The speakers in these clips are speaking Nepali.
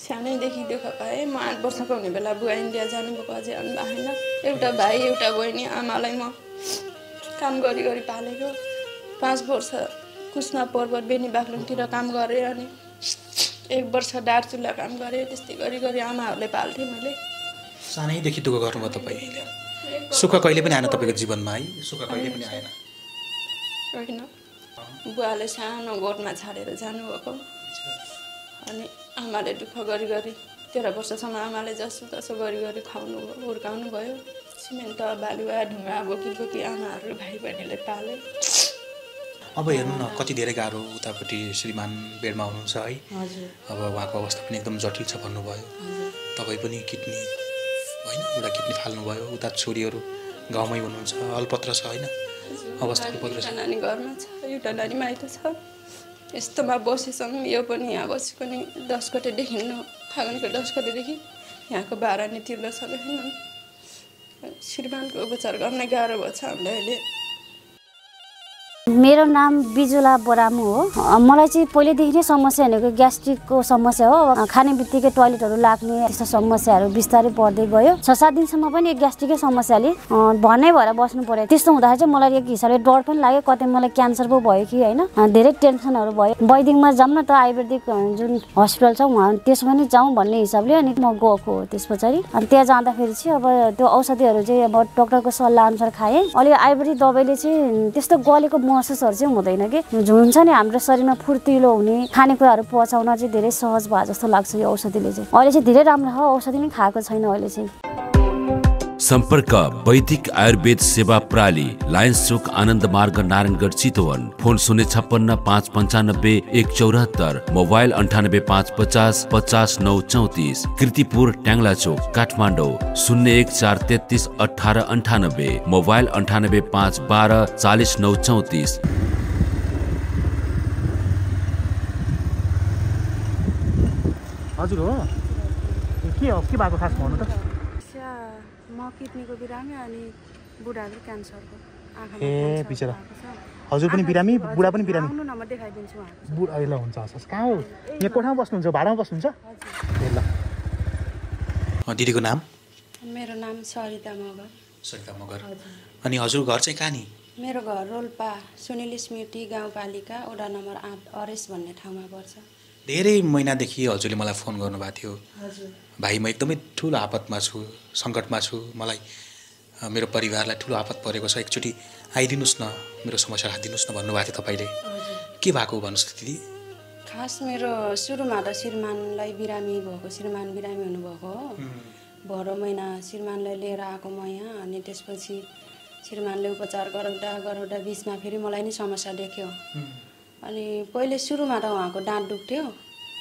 सानैदेखि दुःख पाएँ। म आठ वर्षको हुने बेला बुवा इन्डिया जानुभएको अझै आउनु होइन एउटा भाइ एउटा बहिनी आमालाई म काम गरी गरी पालेको। पाँच वर्ष कुस्मा पर्वत बेनी बाग्लुङतिर काम गरेँ अनि एक वर्ष दार्चुला काम गरेँ। त्यस्तै गरी गरी आमाहरूले पाल्थेँ मैले। सानैदेखि दुःख गर्नुभयो तपाईँ। सुख कहिले पनि आएन तपाईँको जीवनमा है? सुख कहिले पनि आएन। होइन। बुवाले सानो गोठमा छाडेर जानुभएको। अनि आमाले दुःख गरी गरी तेह्र वर्षसम्म आमाले जसो तसो गरी गरी खुवाउनु भयो हुर्काउनु भयो। सिमेन्ट बालुवा ढुङ्गा बोकी बोकी आमाहरू भाइ बहिनीले पाले। अब हेर्नु न कति धेरै गाह्रो उतापट्टि श्रीमान बेडमा हुनुहुन्छ है। अब उहाँको अवस्था पनि एकदम जटिल छ भन्नुभयो। तपाईँ पनि किडनी होइन एउटा किडनी फाल्नुभयो। उता छोरीहरू गाउँमै हुनुहुन्छ अलपत्र छ होइन? अवस्था नानी घरमा छ एउटा नानी माइत छ। यस्तोमा बसेसम्म यो पनि यहाँ बसेको नि दस गतेदेखि फागुनको दस गतेदेखि यहाँको भाडा नि तिर्न सकेन। श्रीमानको उपचार गर्न गाह्रो भएको छ हामीलाई अहिले। मेरो नाम बिजुला बोरामु हो। मलाई चाहिँ पहिल्यैदेखि नै समस्या भनेको ग्यास्ट्रिकको समस्या हो। खाने बित्तिकै टोइलेटहरू लाग्ने त्यस्तो समस्याहरू बिस्तारै बढ्दै गयो। छ सात दिनसम्म पनि एक ग्यास्ट्रिकै समस्याले अ, भन्नै भएर बस्नु पर्यो त्यस्तो हुँदाखेरि चाहिँ मलाई एक हिसाबले डर पनि लाग्यो। कतै मलाई क्यान्सर पो भयो कि होइन। धेरै टेन्सनहरू भयो। वैदिकमा जाउँ न त आयुर्वेदिक जुन हस्पिटल छ उहाँ त्यसमा पनि जाउँ भन्ने हिसाबले अनि म गएको हो त्यस पछाडि। अनि त्यहाँ जाँदाखेरि चाहिँ अब त्यो औषधिहरू चाहिँ अब डक्टरको सल्लाह अनुसार खाएँ। अलि आयुर्वेदिक दबाईले चाहिँ त्यस्तो गलेको महसुसहरू चाहिँ हुँदैन कि? हुन्छ नि हाम्रो शरीरमा फुर्तिलो हुने खानेकुराहरू पचाउन चाहिँ धेरै सहज भयो जस्तो लाग्छ यो औषधिले चाहिँ। अहिले चाहिँ धेरै राम्रो छ औषधि नै खाएको छैन अहिले चाहिँ। सम्पर्क वैदिक आयुर्वेद सेवा प्रणाली लायन्स चोक आनन्द मार्ग नारायणगढ चितवन। फोन शून्य छप्पन्न पाँच पन्चानब्बे एक चौरात्तर। मोबाइल अन्ठानब्बे पाँच पचास पचास नौ चौतिस। कृतिपुर ट्याङ्ला चोक काठमाडौँ। शून्य एक चार तेत्तिस अठार अन्ठानब्बे। मोबाइल अन्ठानब्बे पाँच बाह्र चालिस नौ चौतिस। हजुर हो। के हो? के भएको खास भन्नु त? म किडनीको बिरामी अनि बुढाको क्यान्सरको ए, बिचरा। हजुर पनि बिरामी? बुढा पनि बिरामी? आउनु न म देखाइदिन्छु उहाँको बुढा ल हुन्छ हस् कहाँ हो? यहाँ कोठामा बस्नुहुन्छ? भाडामा बस्नुहुन्छ? ए ल। दिदीको नाम? मेरो नाम सरिता मगर। सरिता मगर। अनि हजुर घर चाहिँ कहाँ नि? मेरो घर रोल्पा सुनिल स्मृति गाउँपालिका वडा नम्बर आठ अरेस भन्ने ठाउँमा पर्छ। धेरै महिनादेखि हजुरले मलाई फोन गर्नुभएको थियो। भाइ म एकदमै ठुलो आपतमा छु सङ्कटमा छु। मलाई मेरो परिवारलाई ठुलो आपत परेको छ। एकचोटि आइदिनुहोस् न मेरो समस्या हालिदिनुहोस् न भन्नुभएको थियो तपाईँले। के भएको भन्नुहोस् दिदी? खास मेरो सुरुमा त श्रीमानलाई बिरामी भएको श्रीमान बिरामी हुनुभएको हो। भर महिना श्रीमानलाई लिएर आएको म यहाँ अनि त्यसपछि श्रीमानले उपचार गराउँदा गराउँदा बिचमा फेरि मलाई नै समस्या देख्यो। अनि पहिले सुरुमा त उहाँको दाँत दुख्थ्यो।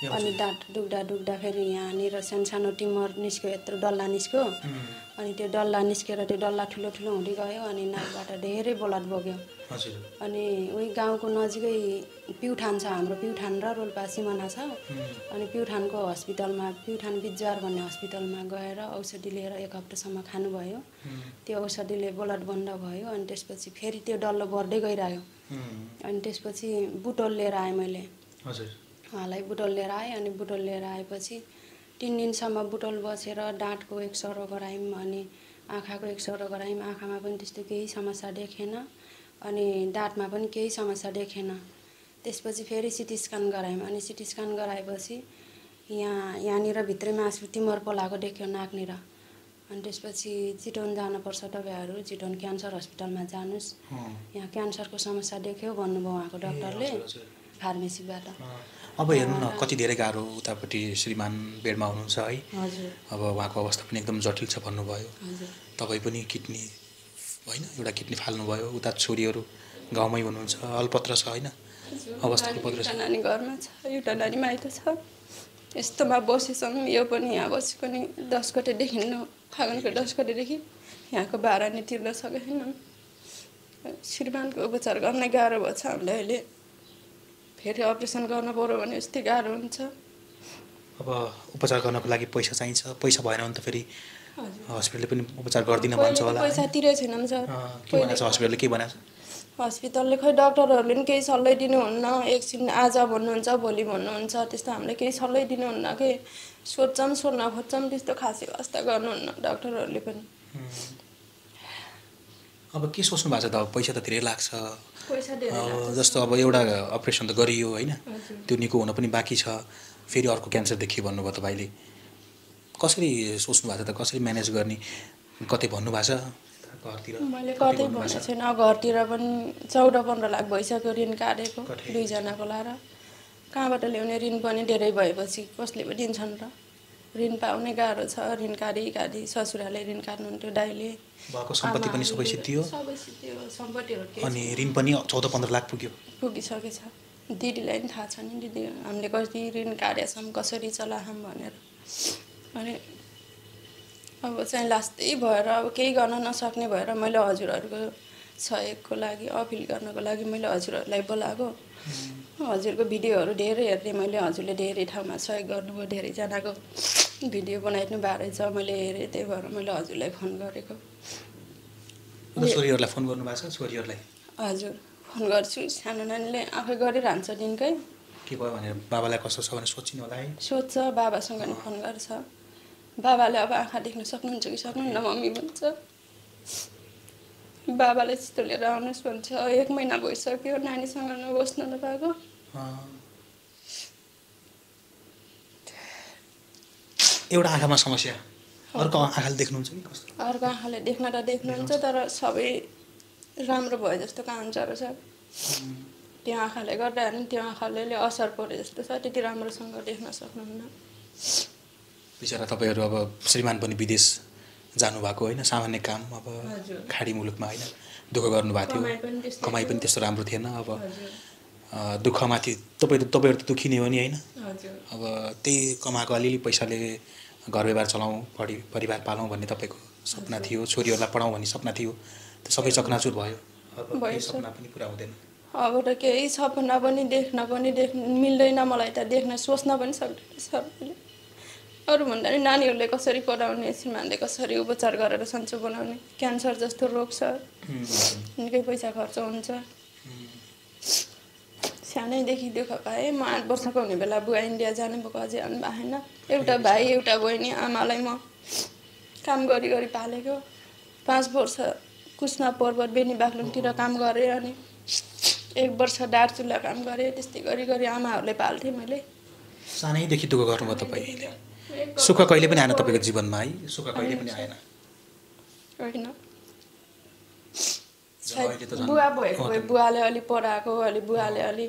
अनि दाँत दुख्दा दुख्दा फेरि यहाँनिर सानो टिमर निस्क्यो यत्रो डल्ला निस्क्यो। अनि त्यो डल्ला निस्केर त्यो डल्ला ठुलो ठुलो हुँदै गयो अनि नाकबाट धेरै ब्लड बग्यो अनि उही गाउँको नजिकै प्युठान छ हाम्रो प्युठान र रोल्पा सिमाना छ। अनि प्युठानको हस्पिटलमा प्युठान बिजुवार भन्ने हस्पिटलमा गएर औषधि लिएर एक हप्तासम्म खानुभयो। त्यो औषधिले ब्लड बन्द भयो अनि त्यसपछि फेरि त्यो डल्लो बढ्दै गइरह्यो। अनि त्यसपछि बुटोल लिएर आएँ मैले। उहाँलाई बुटोल लिएर आएँ अनि बुटोल लिएर आएपछि तिन दिनसम्म बुटोल बसेर दाँतको एक्सरो गरायौँ अनि आँखाको एक्सरो गरायौँ। आँखामा पनि त्यस्तो केही समस्या देखेन अनि दाँतमा पनि केही समस्या देखेन। त्यसपछि फेरि सिटी स्क्यान गरायौँ अनि सिटी स्क्यान गराएपछि यहाँ यहाँनिर भित्रै मासु टिमर पलाएको देख्यो नाकनिर। अनि त्यसपछि चितवन जानुपर्छ तपाईँहरू चितवन क्यान्सर हस्पिटलमा जानुहोस्। यहाँ क्यान्सरको समस्या देख्यो भन्नुभयो उहाँको डक्टरले फार्मेसीबाट। अब हेर्नु न कति धेरै गाह्रो उतापट्टि श्रीमान बेडमा हुनुहुन्छ है। अब उहाँको अवस्था पनि एकदम जटिल छ भन्नुभयो। तपाईँ पनि किडनी होइन एउटा किडनी फाल्नुभयो। उता छोरीहरू गाउँमै हुनुहुन्छ अल्पत्र छ होइन? अवस्था अल्पत्र एउटा छ। नानी घरमा छ एउटा नानी माइत छ। यस्तोमा बसेसम्म यो पनि यहाँ बसेको नि दस गतेदेखि न फागुनको दस गतेदेखि यहाँको भाडा नि। तिर्न सकेनौँ श्रीमानको उपचार गर्न गाह्रो भएको छ हामीलाई अहिले फेरि अपरेसन गर्नु पऱ्यो भने यस्तै गाह्रो हुन्छ अब उपचार गर्नको लागि पैसा चाहिन्छ। पैसा भएन भने त फेरि हस्पिटलले पनि उपचार गर्दिनँ भन्छ होला। पैसा तिरेको छैनौँ हस्पिटलले के भनेको छ हस्पिटलले खोइ डक्टरहरूले पनि केही सल्लाह दिनुहुन्न एकछिन आज भन्नुहुन्छ भोलि भन्नुहुन्छ त्यस्तो हामीले केही सल्लाह दिनुहुन्न कि? सोध्छौँ सोध्न खोज्छौँ त्यस्तो खासै वास्ता गर्नुहुन्न डक्टरहरूले पनि। अब के सोच्नु भएको छ त? अब पैसा त धेरै लाग्छ। पैसा धेरै अँ, लाग्छ। जस्तो अब एउटा अपरेसन त गरियो होइन। त्यो निको हुन पनि बाँकी छ। फेरि अर्को क्यान्सर देखियो भन्नुभयो तपाईँले। कसरी सोच्नु भएको छ त? कसरी म्यानेज गर्ने? कतै भन्नुभएको छ? घरतिर मैले कतै भनेको? छैन। घरतिर पनि चौध पन्ध्र लाख भइसक्यो ऋण काटेको? दुईजनाको लाएर। कहाँबाट ल्याउने ऋण पनि धेरै भएपछि कसले पो दिन्छन् र? ऋण पाउने गाह्रो छ। ऋण काटी काटी ससुराले ऋण काट्नुहुन्थ्यो दाइले। भएको सम्पत्ति पनि सबै सिद्धियो? सम्पत्तिहरू अनि ऋण पनि चौध पन्ध्र लाख पुग्यो? पुगिसकेछ। दिदीलाई पनि थाहा छ नि दिदी हामीले कति ऋण काटेछौँ कसरी चलाछौँ भनेर। अनि अब चाहिँ लास्टै भएर अब केही गर्न नसक्ने भएर मैले हजुरहरूको सहयोगको लागि अपिल गर्नको लागि मैले हजुरहरूलाई बोलाएको। हजुरको भिडियोहरू धेरै हेर्ने मैले हजुरले धेरै ठाउँमा सहयोग गर्नुभयो धेरैजनाको भिडियो बनाइदिनु भएको रहेछ मैले हेरेँ त्यही भएर मैले हजुरलाई फोन गरेको। छोरीहरूलाई फोन गर्नुभएको छ छोरीहरूलाई? हजुर फोन गर्छु सानो नानीले आफै गरिरहन्छ दिनकै। के भयो भनेर बाबालाई कस्तो छ भनेर सोचिनु होला है? सोध्छ बाबासँग फोन गर्छ। बाबाले अब आँखा देख्न सक्नुहुन्छ कि सक्नुहुन्न मम्मी भन्छ। बाबाले यस्तो लिएर आउनुहोस् भन्छ। एक महिना भइसक्यो नानीसँग नबस्न नपाएको। एउटा आँखामा समस्या। अर्को आँखाले देख्नुहुन्छ कि कस्तो? अर्को आँखाले देख्न त देख्नुहुन्छ तर सबै राम्रो भयो जस्तो कहाँ हुन्छ र सर। त्यो आँखाले गर्दा नि त्यो आँखाले असर पऱ्यो जस्तो छ त्यति राम्रोसँग देख्न सक्नुहुन्न। बिचरा तपाईँहरू अब श्रीमान पनि विदेश जानुभएको होइन सामान्य काम अब। खाडी मुलुकमा होइन दुःख गर्नुभएको थियो। कमाइ पनि। त्यस्तो राम्रो थिएन अब। दुःखमाथि तपाईँ त तपाईँहरू त दुःखी नै हो नि होइन। अब त्यही कमाएको अलिअलि पैसाले घर व्यवहार चलाउँ परि परिवार पालौँ भन्ने तपाईँको सपना थियो छोरीहरूलाई पढाउँ भन्ने सपना थियो। त्यो सबै चकनाचुर भयो। अब। सपना पनि पुरा हुँदैन। अब त केही सपना पनि देख्न पनि देख्न मिल्दैन मलाई त। देख्न सोच्न पनि सक्दैन अरू भन्दा नि नानीहरूले कसरी पढाउने श्रीमानले कसरी उपचार गरेर सन्चो बनाउने? क्यान्सर जस्तो रोग छ। निकै पैसा खर्च हुन्छ। सानैदेखि दुःख पाएँ। म आठ वर्षको हुने बेला बुवा इन्डिया जानुभएको अझै आउनु भएको छैन एउटा भाइ एउटा बहिनी आमालाई म काम गरी गरी पालेको। पाँच वर्ष कुस्मा पर्वत बेनी बाग्लुङतिर काम गरेँ अनि एक वर्ष दार्चुला काम गरेँ। त्यस्तै गरी गरी आमाहरूले पाल्थेँ मैले। सानैदेखि दुःख गर्नुभयो तपाईँले सुख कहिले पनि आएन तपाईँको जीवनमा है? सुख कहिले पनि आएन। बुवा भएको भए बुवाले अलि पढाएको अलि बुवाले अलि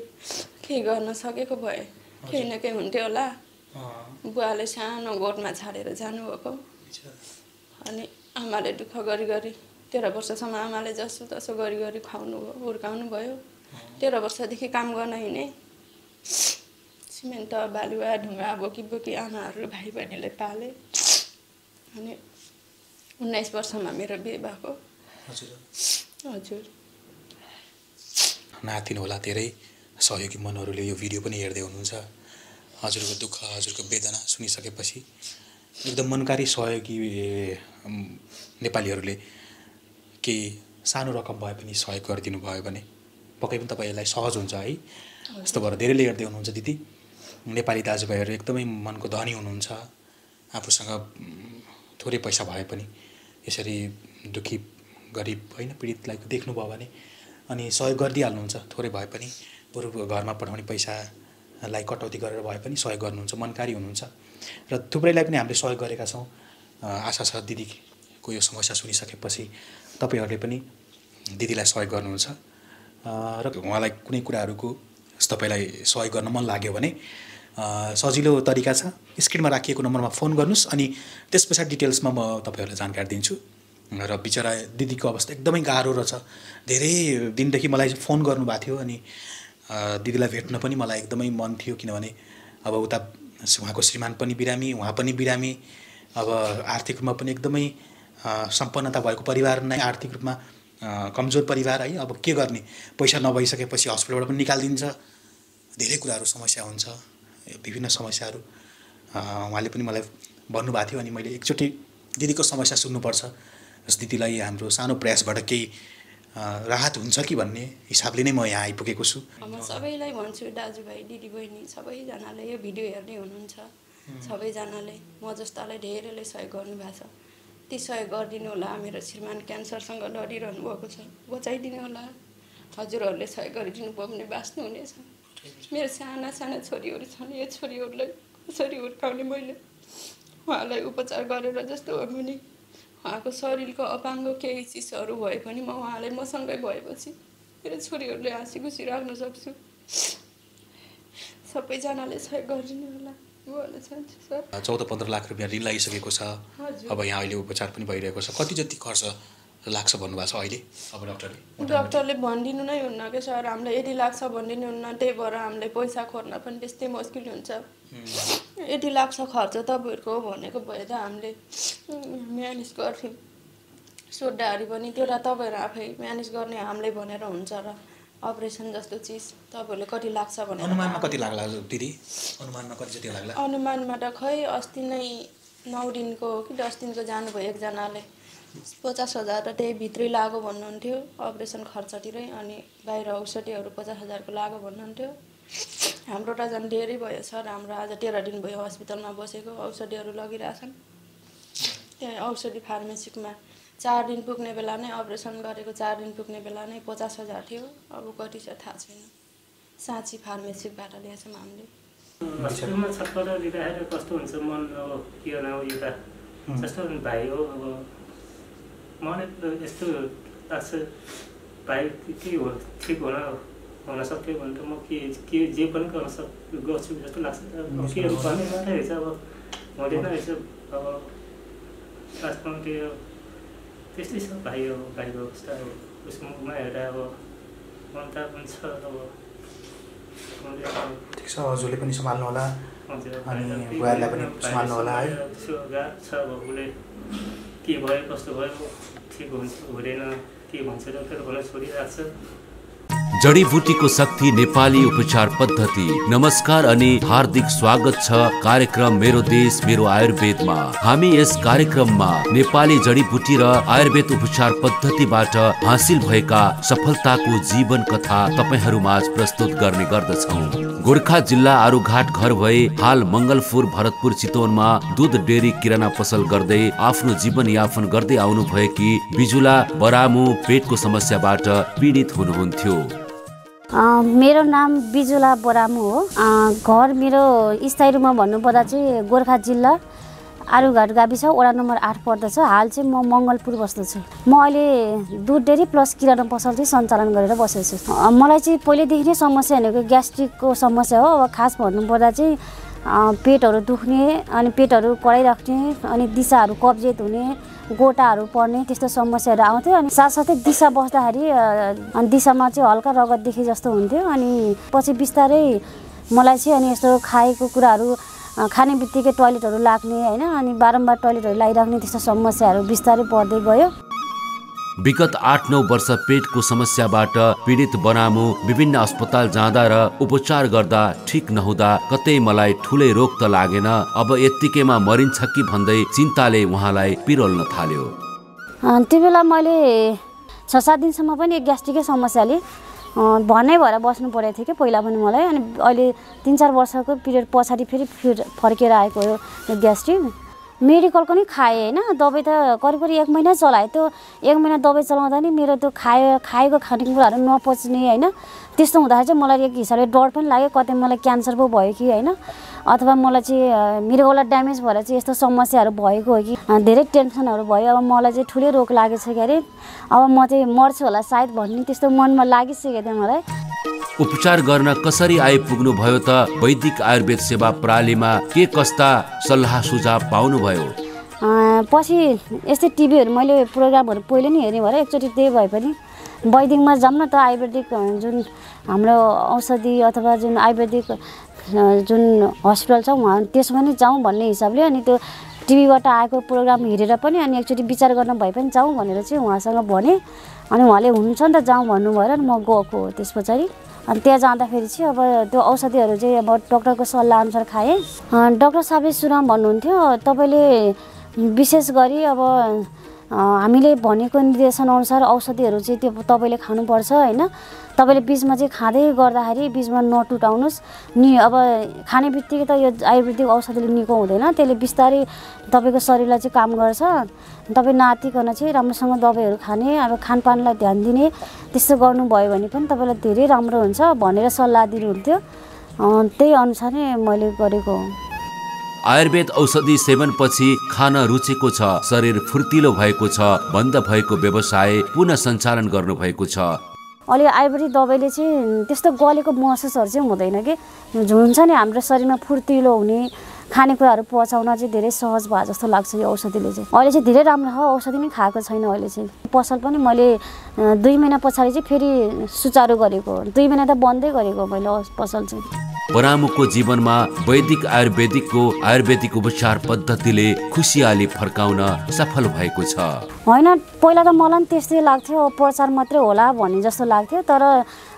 केही गर्न सकेको भए केही न केही हुन्थ्यो होला। बुवाले सानो गोठमा छाडेर जानुभएको। अनि आमाले दुःख गरी गरी तेह्र वर्षसम्म आमाले जसो तसो गरी गरी खुवाउनु भयो हुर्काउनु भयो। तेह्र वर्षदेखि काम गर्न हिँडेँ। सिमेन्ट बालुवा ढुङ्गा बोकी बोकी आमाहरू भाइ बहिनीले पाले। अनि उन्नाइस वर्षमा मेरो बिहे भएको। हजुर। हजुर। नातिनु होला धेरै सहयोगी मनहरूले यो भिडियो पनि हेर्दै हुनुहुन्छ। हजुरको दुःख हजुरको वेदना सुनिसकेपछि एकदम मनकारी सहयोगी नेपालीहरूले केही सानो रकम भए पनि सहयोग गरिदिनु भयो भने पक्कै पनि तपाईँलाई सहज हुन्छ है। यस्तो भएर धेरैले हेर्दै हुनुहुन्छ दिदी। नेपाली दाजुभाइहरू एकदमै मनको धनी हुनुहुन्छ आफूसँग थोरै पैसा भए पनि यसरी दुःखी गरिब होइन पीडितलाई देख्नुभयो भने अनि सहयोग गरिदिइहाल्नुहुन्छ थोरै भए पनि बरु घरमा पठाउने पैसालाई कटौती गरेर भए पनि सहयोग गर्नुहुन्छ मनकारी हुनुहुन्छ र थुप्रैलाई पनि हामीले सहयोग गरेका छौँ। आशा छ दिदीको यो समस्या सुनिसकेपछि तपाईँहरूले पनि दिदीलाई सहयोग गर्नुहुन्छ। र उहाँलाई कुनै कुराहरूको तपाईँलाई सहयोग गर्न मन लाग्यो भने सजिलो तरिका छ। स्क्रिनमा राखिएको नम्बरमा फोन गर्नुहोस् अनि त्यस पछाडि डिटेल्समा म तपाईँहरूलाई जानकारी दिन्छु। र बिचरा दिदीको अवस्था एकदमै गाह्रो रहेछ। धेरै दिनदेखि मलाई फोन गर्नुभएको थियो अनि दिदीलाई भेट्न पनि मलाई एकदमै मन थियो किनभने अब उता उहाँको श्रीमान पनि बिरामी उहाँ पनि बिरामी। अब आर्थिक रूपमा पनि एकदमै सम्पन्नता भएको परिवार नै आर्थिक रूपमा कमजोर परिवार है। अब के गर्ने? पैसा नभइसकेपछि हस्पिटलबाट पनि निकालिदिन्छ। धेरै कुराहरू समस्या हुन्छ। विभिन्न समस्याहरू उहाँले पनि मलाई भन्नुभएको थियो अनि मैले एकचोटि दिदीको समस्या सुन्नुपर्छ। यस दिदीलाई हाम्रो सानो प्रयासबाट केही राहत हुन्छ कि भन्ने हिसाबले नै म यहाँ आइपुगेको छु। म सबैलाई भन्छु दाजुभाइ दिदीबहिनी सबैजनाले यो भिडियो हेर्ने हुनुहुन्छ। सबैजनाले म जस्तालाई धेरैले सहयोग गर्नुभएको छ। ती सहयोग गरिदिनु होला मेरो श्रीमान क्यान्सरसँग लडिरहनु भएको छ। बचाइदिनु होला। हजुरहरूले सहयोग गरिदिनु भयो भने बाँच्नुहुनेछ। मेरो साना साना छोरीहरू छन् यो छोरीहरूलाई कसरी हुर्काउने मैले? उहाँलाई उपचार गरेर जस्तो हो भने उहाँको शरीरको अपाङ्ग केही चिजहरू भए पनि म उहाँलाई मसँगै भएपछि मेरो छोरीहरूले हाँसी खुसी राख्न सक्छु। सबैजनाले सहयोग गरिदिनु होला। चौध पन्ध्र लाख रुपियाँ ऋण लागिसकेको छ। अब यहाँ अहिले उपचार पनि भइरहेको छ। कति जति खर्च लाग्छ भन्नुभएको छ अहिले? अब डक्टरले डक्टरले भनिदिनु नै हुन्न कि सर हामीलाई यति लाग्छ भनिदिनु हुन्न त्यही भएर हामीलाई पैसा खोर्न पनि त्यस्तै मुस्किल हुन्छ। यति लाग्छ खर्च तपाईँहरूको भनेको भए त हामीले म्यानेज गर्थ्यौँ। सोड्डाहरू पनि त्यो त तपाईँहरू आफै म्यानेज गर्ने हामीले भनेर हुन्छ र अपरेसन जस्तो चिज तपाईँहरूले कति लाग्छ भनेर अनुमानमा कति लाग्ला दिदी? अनुमानमा कति जति लाग्ला? अनुमानमा त खै अस्ति नै नौ दिनको हो कि दस दिनको जानुभयो एकजनाले। पचास हजार त त्यही भित्रै लाग्यो भन्नुहुन्थ्यो। अपरेसन खर्चतिरै अनि बाहिर औषधिहरू पचास हजारको लाग्यो भन्नुहुन्थ्यो। हाम्रो त झन् धेरै भयो सर। हाम्रो आज तेह्र दिन भयो हस्पिटलमा बसेको। औषधिहरू लगिरहेछन्। त्यहाँ औषधि फार्मेसीमा चार दिन पुग्ने बेला नै अपरेसन गरेको चार दिन पुग्ने बेला नै पचास हजार थियो। अब कति छ थाहा छैन। साँची फार्मेसीबाट ल्याएछौँ हामीले। हस्पिटलमा छटपट दिँदाखेरि कस्तो हुन्छ मन? अब के गर्नु अब यो त? जस्तो भाइ हो? अब मलाई त यस्तो लाग्छ भाइ के- हो ठिक हुन हुन सक्यो भने त म के के जे पनि गर्न सक् गर्छु जस्तो लाग्छ के भन्ने मात्रै रहेछ अब हुँदैन रहेछ। अब लास्टमा त्यो त्यस्तै छ भाइ अब भाइको अवस्था। अब उसको मुखमा हेर्दा अब मनता पनि छ अब ठिक छ हजुरले पनि सम्हाल्नु होला। हजुर, अनि बुहारीलाई पनि सम्हाल्नु होला है। छ अब उसले के भयो कस्तो भयो ठिक हुन्छ हुँदैन के भन्छ डक्टर भन्न छोडिरहेको छ। जडीबुटीको शक्ति नेपाली उपचार पद्धति। नमस्कार अनि हार्दिक स्वागत छ कार्यक्रम मेरो देश मेरो आयुर्वेदमा। हामी यस कार्यक्रममा नेपाली जडीबुटी र आयुर्वेद उपचार पद्धतिबाट हासिल भएका सफलताको जीवन कथा तपाईँहरूमाझ प्रस्तुत गर्ने गर्दछौ। गोर्खा जिल्ला आरुघाट घर भए हाल मंगलपुर भरतपुर चितवनमा दुध डेरी किराना पसल गर्दै आफ्नो जीवन यापन गर्दै आउनु भएकी बिजुला बरामु पेटको समस्याबाट पीडित हुनुहुन्थ्यो। मेरो नाम बिजुला बोरामु हो। घर मेरो स्थायी रूपमा भन्नुपर्दा चाहिँ गोर्खा जिल्ला आरुघाट गाविस वडा नम्बर आठ पर्दछ। हाल चाहिँ म मङ्गलपुर बस्दछु म अहिले दुध डेरी प्लस किराना पसल चाहिँ सञ्चालन गरेर बसेको छु। मलाई चाहिँ पहिल्यैदेखि नै समस्या भनेको ग्यास्ट्रिकको समस्या हो। अब खास भन्नुपर्दा चाहिँ पेटहरू दुख्ने अनि पेटहरू कराइराख्ने अनि दिसाहरू कब्जियत हुने गोटाहरू पर्ने त्यस्तो समस्याहरू आउँथ्यो अनि साथसाथै दिसा बस्दाखेरि अनि दिसामा चाहिँ हल्का रगत देखे जस्तो हुन्थ्यो अनि पछि बिस्तारै मलाई चाहिँ अनि यस्तो खाएको कुराहरू खाने बित्तिकै टोइलेटहरू लाग्ने होइन अनि बारम्बार टोइलेटहरू लगाइराख्ने त्यस्तो समस्याहरू बिस्तारै बढ्दै गयो। विगत आठ नौ वर्ष पेटको समस्याबाट पीडित बनामु विभिन्न अस्पताल जाँदा र उपचार गर्दा ठिक नहुँदा कतै मलाई ठुलै रोग त लागेन। अब यत्तिकैमा मरिन्छ कि भन्दै चिन्ताले उहाँलाई पिरोल्न थाल्यो। त्यो बेला मैले छ सात दिनसम्म पनि ग्यास्ट्रिकै समस्याले अ, भर्नै भएर बस्नु परेको थियो कि पहिला पनि मलाई। अनि अहिले तिन चार वर्षको पिरियड पछाडि फेरि फिर फर्केर आएको हो ग्यास्ट्रिक। मेडिकलको नि खाएँ होइन? दबाई त करिब करिब एक महिना चलाएँ। त्यो एक महिना दबाई चलाउँदा नि मेरो त्यो खाए खाएको खानेकुराहरू नपच्ने होइन? त्यस्तो हुँदाखेरि चाहिँ मलाई एक हिसाबले डर पनि लाग्यो। कतै मलाई क्यान्सर पो भयो कि होइन? अथवा मलाई चाहिँ अ, मृगौला ड्यामेज भएर चाहिँ यस्तो समस्याहरू भएको हो कि? धेरै टेन्सनहरू भयो। अब मलाई चाहिँ ठुलै रोग लागेको छ क्यारे अब म चाहिँ मर्छु होला सायद भन्ने त्यस्तो मनमा लागिसकेको थियो मलाई। उपचार गर्न कसरी आइपुग्नु भयो त वैदिक आयुर्वेद सेवा प्रणालीमा के कस्ता सल्लाह सुझाव पाउनुभयो? पछि यस्तै टिभीहरू मैले प्रोग्रामहरू पहिले नि हेरेँ भएर एकचोटि त्यही भए पनि वैदिकमा जाऊँ न त आयुर्वेदिक जुन हाम्रो औषधि अथवा जुन आयुर्वेदिक जुन हस्पिटल छ उहाँ त्यसमा नि जाउँ भन्ने हिसाबले अनि त्यो टिभीबाट आएको प्रोग्राम हेरेर पनि अनि एकचोटि विचार गर्न भए पनि जाउँ भनेर चाहिँ उहाँसँग भनेँ अनि उहाँले हुन्छ नि त जाउँ भन्नुभयो र म गएको त्यस पछाडि। अनि त्यहाँ जाँदाखेरि चाहिँ अब त्यो औषधिहरू चाहिँ अब डक्टरको सल्लाह अनुसार खाएँ। डक्टर साहबले सुनाम भन्नुहुन्थ्यो। तपाईँले विशेष गरी अब हामीले भनेको निर्देशनअनुसार औषधिहरू चाहिँ त्यो तपाईँले खानुपर्छ होइन? तपाईँले बिचमा चाहिँ खाँदै गर्दाखेरि बिचमा नटुटाउनुहोस् नि अब खाने बित्तिकै त यो आयुर्वेदिक औषधिले निको हुँदैन। त्यसले बिस्तारै तपाईँको शरीरलाई चाहिँ काम गर्छ। तपाईँ नातिकन चाहिँ राम्रोसँग दबाईहरू खाने अब खानपानलाई ध्यान दिने त्यस्तो गर्नुभयो भने पनि तपाईँलाई धेरै राम्रो हुन्छ भनेर सल्लाह दिनुहुन्थ्यो। त्यही अनुसार नै मैले गरेको आयुर्वेद औषधि सेवनपछि खान रुचेको छ शरीर फुर्तिलो भएको छ बन्द भएको व्यवसाय पुनः सञ्चालन गर्नुभएको छ। अहिले आयुर्वेदिक दबाईले चाहिँ त्यस्तो गलेको महसुसहरू चाहिँ हुँदैन कि? हुन्छ नि हाम्रो शरीरमा फुर्तिलो हुने खानेकुराहरू पचाउन चाहिँ धेरै सहज भयो जस्तो लाग्छ यो औषधिले चाहिँ। अहिले चाहिँ धेरै राम्रो छ औषधि नै खाएको छैन अहिले चाहिँ। पसल पनि मैले दुई महिना पछाडि चाहिँ फेरि सुचारू गरेको। दुई महिना त बन्दै गरेको मैले पसल चाहिँ। परामुको जीवनमा वैदिक आयुर्वेदिकको आयुर्वेदिक उपचार पद्धतिले खुसियाली फर्काउन सफल भएको छ। होइन पहिला त मलाई पनि त्यस्तै लाग्थ्यो प्रचार मात्रै होला भन्ने जस्तो लाग्थ्यो तर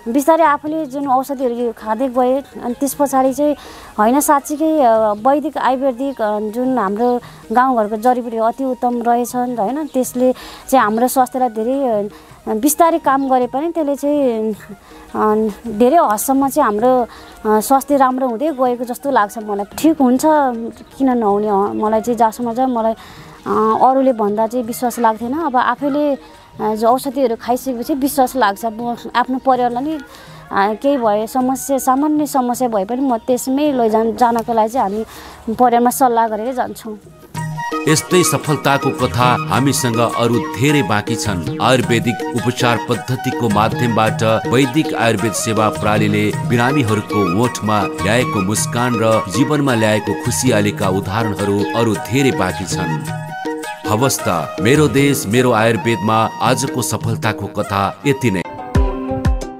बिस्तारै आफूले जुन औषधिहरू खाँदै गएँ अनि त्यस पछाडि चाहिँ होइन साँच्चीकै वैदिक आयुर्वेदिक जुन हाम्रो गाउँघरको जडीबुटी अति उत्तम रहेछन् होइन त्यसले चाहिँ हाम्रो स्वास्थ्यलाई धेरै बिस्तारै काम गरे पनि त्यसले चाहिँ धेरै हदसम्म चाहिँ हाम्रो स्वास्थ्य राम्रो हुँदै गएको जस्तो लाग्छ मलाई। ठिक हुन्छ किन नहुने मलाई चाहिँ जहाँसम्म चाहिँ मलाई अरूले भन्दा चाहिँ विश्वास लाग्थेन अब आफैले जो औषधिहरू खाइसकेपछि विश्वास लाग्छ। म आफ्नो परिवारलाई नि केही भए समस्या सामान्य समस्या भए पनि म त्यसमै लैजान जानको लागि चाहिँ हामी परिवारमा सल्लाह गरेरै जान्छौँ। यस्तै सफलताको कथा हामीसँग अरू धेरै बाँकी छन्। आयुर्वेदिक उपचार पद्धतिको माध्यमबाट वैदिक आयुर्वेद सेवा प्रणालीले बिरामीहरूको ओठमा ल्याएको मुस्कान र जीवनमा ल्याएको खुसियालीका उदाहरणहरू अरू धेरै बाँकी छन्। हवस् त मेरो देश मेरो आयुर्वेदमा आजको सफलताको कथा यति नै।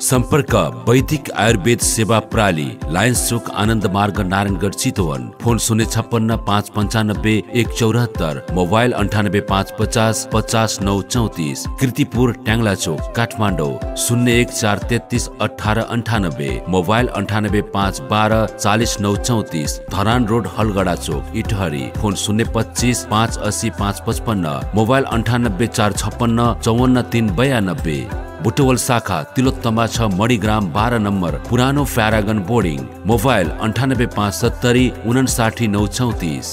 सम्पर्क वैदिक आयुर्वेद सेवा प्रणाली लायन्स चोक आनन्द मार्ग नारायणगढ चितवन। फोन शून्य छप्पन्न पाँच पन्चानब्बे एक चौरात्तर मोबाइल अन्ठानब्बे पाँच पचास पचास नौ चौतिस कृतिपुर ट्याङ्ला चोक काठमाडौँ। शून्य एक चार तेत्तिस अठार अन्ठानब्बे मोबाइल अन्ठानब्बे पाँच बाह्र चालिस नौ चौतिस धरान रोड हलगडा चोक इटहरी। फोन शून्य पच्चिस पाँच अस्सी पाँच पचपन्न मोबाइल अन्ठानब्बे चार छप्पन्न चौवन्न तिन बयानब्बे। बुटवल शाखा तिलोत्तमा छ मणिग्राम बाह्र नम्बर पुरानो फ्यारागन बोर्डिङ मोबाइल अन्ठानब्बे पाँच सत्तरी उनासाठी नौ चौतिस।